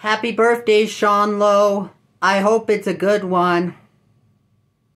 Happy birthday, Sean Lowe. I hope it's a good one.